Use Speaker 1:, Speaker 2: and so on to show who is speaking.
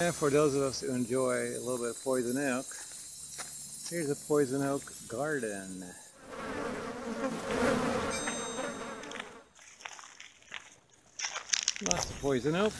Speaker 1: And for those of us who enjoy a little bit of poison oak, here's a poison oak garden. Lots of poison oak.